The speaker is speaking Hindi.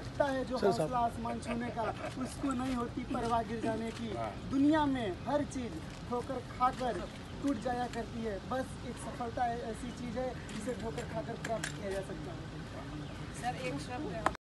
रखता है जो हौसला आसमान छूने का उसको नहीं होती परवाह गिर जाने की। दुनिया में हर चीज़ ठोकर खाकर टूट जाया करती है। बस एक सफलता ऐसी चीज़ है जिसे ठोकर खाकर प्राप्त किया जा सकता है। सर एक शब्द